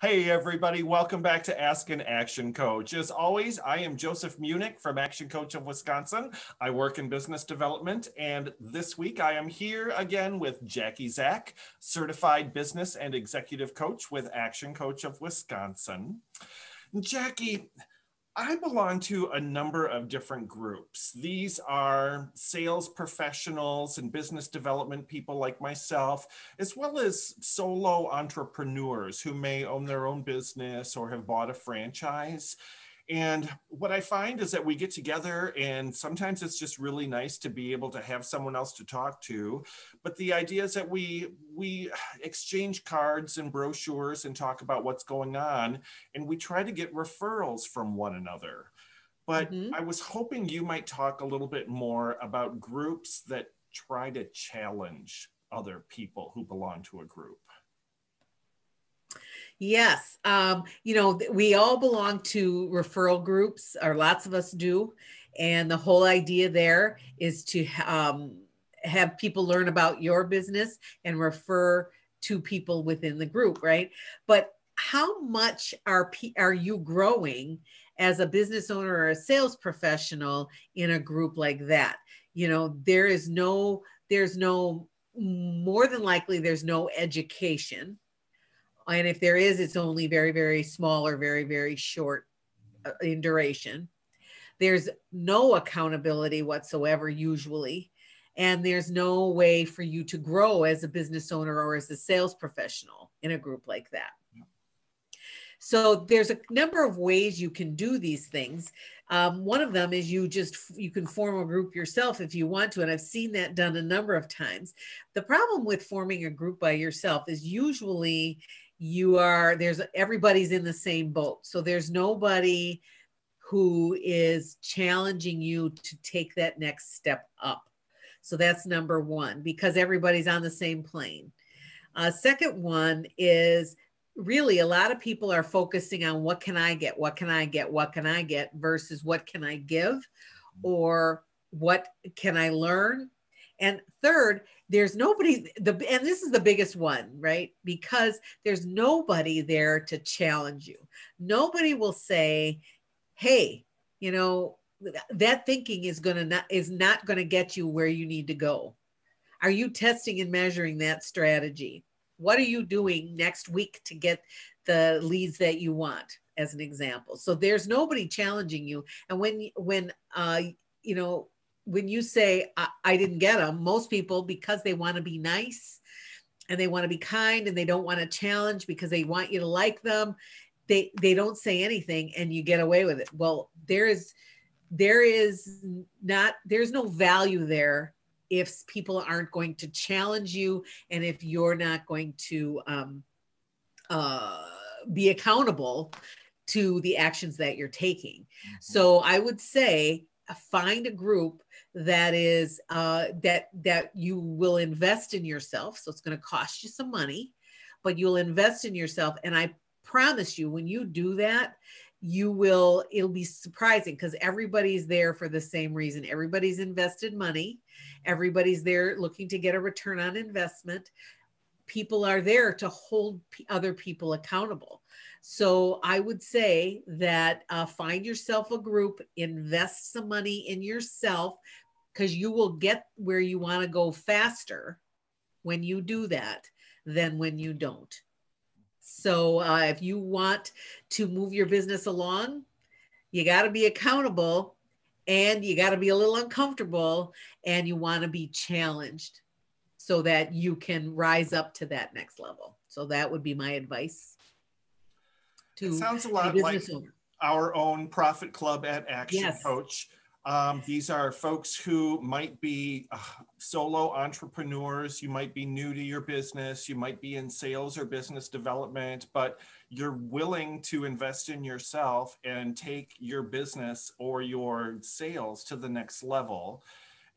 Hey, everybody, welcome back to Ask an Action Coach. As always, I am Joseph Muenich from Action Coach of Wisconsin. I work in business development, and this week I am here again with Jackie Zach, certified business and executive coach with Action Coach of Wisconsin. Jackie, I belong to a number of different groups. These are sales professionals and business development people like myself, as well as solo entrepreneurs who may own their own business or have bought a franchise. And what I find is that we get together, and sometimes it's just really nice to be able to have someone else to talk to. But the idea is that we we exchange cards and brochures and talk about what's going on, and we try to get referrals from one another. But mm-hmm. I was hoping you might talk a little bit more about groups that try to challenge other people who belong to a group. Yes. Um, you know, we all belong to referral groups, or lots of us do. And the whole idea there is to um, have people learn about your business and refer to people within the group, right? But how much are P- are you growing as a business owner or a sales professional in a group like that? You know, there is no there's no more than likely there's no education and if there is, it's only very, very small or very, very short uh, in duration. There's no accountability whatsoever, usually. And there's no way for you to grow as a business owner or as a sales professional in a group like that. So there's a number of ways you can do these things. Um, one of them is you just you can form a group yourself if you want to, and I've seen that done a number of times. The problem with forming a group by yourself is usually you are there's everybody's in the same boat. So there's nobody who is challenging you to take that next step up. So that's number one because everybody's on the same plane. Uh, second one is really a lot of people are focusing on what can i get what can i get what can i get versus what can i give or what can i learn. And third there's nobody the and this is the biggest one right? Because there's nobody there to challenge you. Nobody will say hey you know that thinking is going to not is not going to get you where you need to go. Are you testing and measuring that strategy? What are you doing next week to get the leads that you want as an example? So there's nobody challenging you. And when when uh you know when you say I, I didn't get them, most people because they want to be nice and they want to be kind and they don't want to challenge because they want you to like them, they they don't say anything and you get away with it. Well, there is there is not there's no value there if people aren't going to challenge you and if you're not going to um, uh, be accountable to the actions that you're taking. Mm-hmm. So I would say find a group that is uh, that that you will invest in yourself. So it's going to cost you some money but you'll invest in yourself. And i promise you when you do that you will it'll be surprising because everybody's there for the same reason. Everybody's invested money. Everybody's there looking to get a return on investment people are there to hold p- other people accountable so I would say that uh, find yourself a group, invest some money in yourself because you will get where you want to go faster when you do that than when you don't. So uh, if you want to move your business along, you got to be accountable and you got to be a little uncomfortable and you want to be challenged so that you can rise up to that next level. So that would be my advice to it sounds a lot like owner. our own profit club at Action yes. Coach. Um, these are folks who might be uh, solo entrepreneurs. You might be new to your business. You might be in sales or business development, but you're willing to invest in yourself and take your business or your sales to the next level.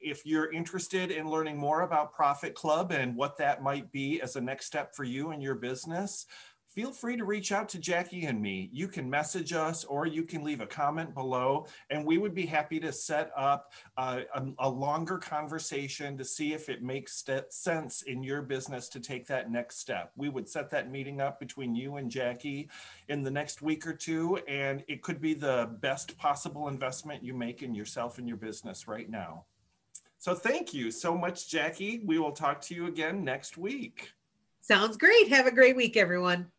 If you're interested in learning more about Profit Club and what that might be as a next step for you and your business, feel free to reach out to Jackie and me. You can message us or you can leave a comment below, and we would be happy to set up uh, a, a, longer conversation to see if it makes sense in your business to take that next step. We would set that meeting up between you and Jackie in the next week or two, and it could be the best possible investment you make in yourself and your business right now. So thank you so much, Jackie. We will talk to you again next week. Sounds great. Have a great week, everyone.